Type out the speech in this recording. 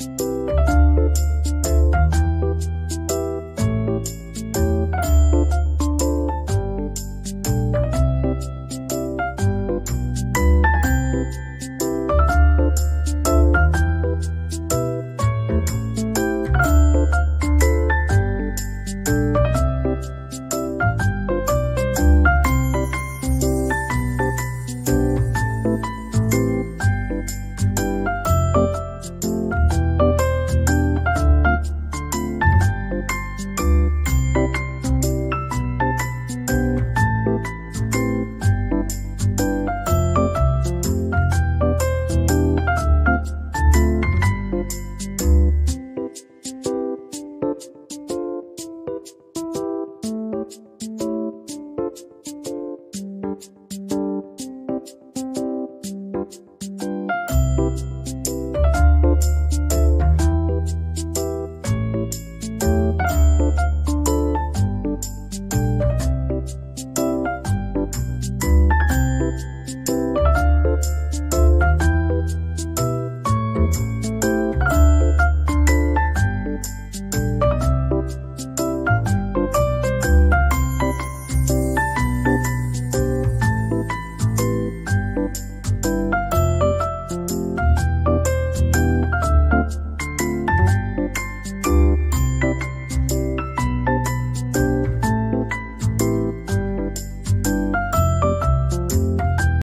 you